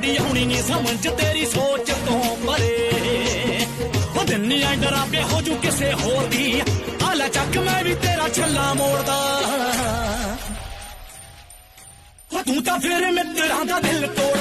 ਹੁਣੀ ਸਮਝ, ਤੇਰੀ ਸੋਚ ਤੋਂ ਪਰੇ। ਉਹ ਦੁਨੀਆ ਡਰਾਵੇ ਹੋ ਜੂ ਕਿਸੇ ਹੋਰ ਦੀ। ਆਲਾ ਚੱਕ, ਮੈਂ ਵੀ ਤੇਰਾ ਛੱਲਾ ਮੋੜਦਾ। ਉਹ ਤੂੰ ਤਾਂ ਫਿਰ ਮਿੱਤਰਾਂ ਦਾ ਦਿਲ ਤੋੜ